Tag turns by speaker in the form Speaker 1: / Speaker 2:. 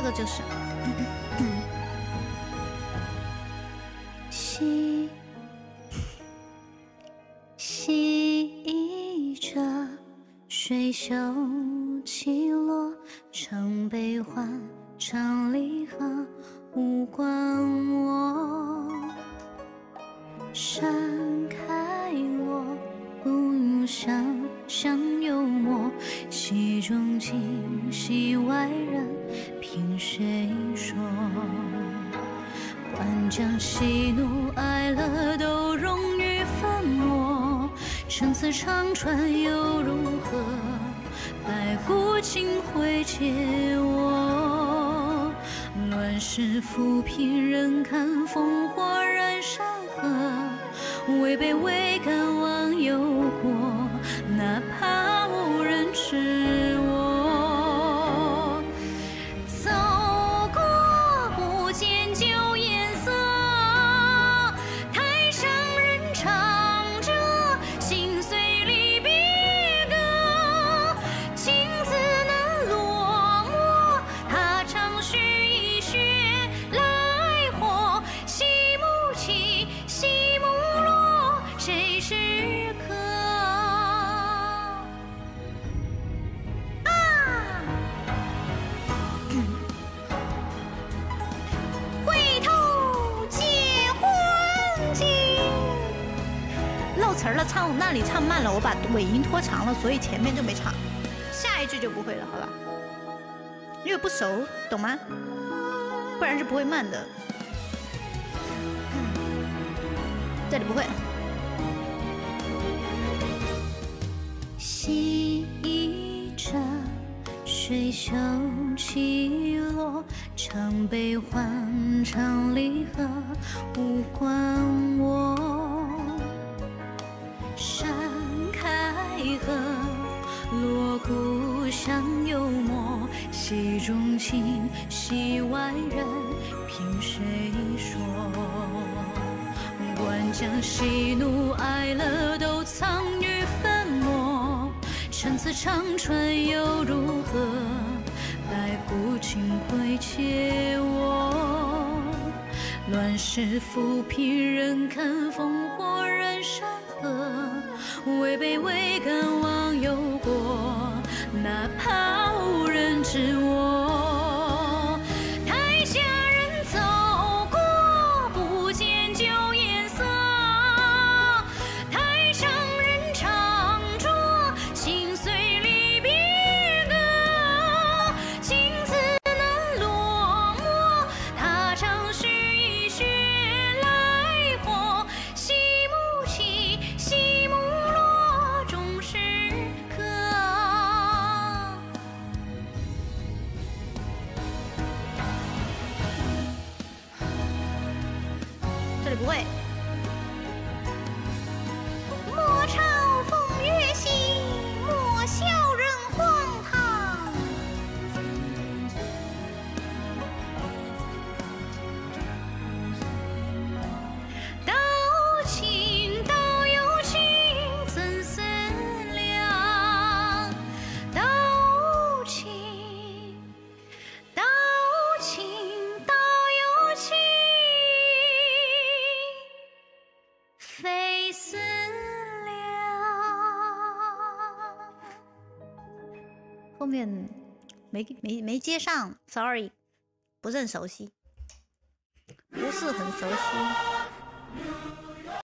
Speaker 1: 这个就是洗洗着水袖起落，成悲欢，唱离合，像幽默，戏中情，戏外人，凭谁说？惯将喜怒哀乐都融于粉墨，陈词长传又如何？白骨青灰皆我。乱世浮萍人看烽火燃山河，位卑未词儿了，唱那里唱慢了，我把尾音拖长了，所以前面就没唱，下一句就不会了，好吧？因为不熟，懂吗？不然是不会慢的。这里不会。洗着水袖起落，唱悲欢，唱离合，无关我。山开合，锣鼓响幽默，戏中情，戏外人，凭谁说？惯将喜怒哀乐都藏于粉墨，陈词唱穿又如何？白骨青灰皆我。乱世浮萍人看烽火燃山何，位卑未敢忘忧国，哪怕无人知我。不会。思量。后面没没没接上，sorry，不是很熟悉，不是很熟悉。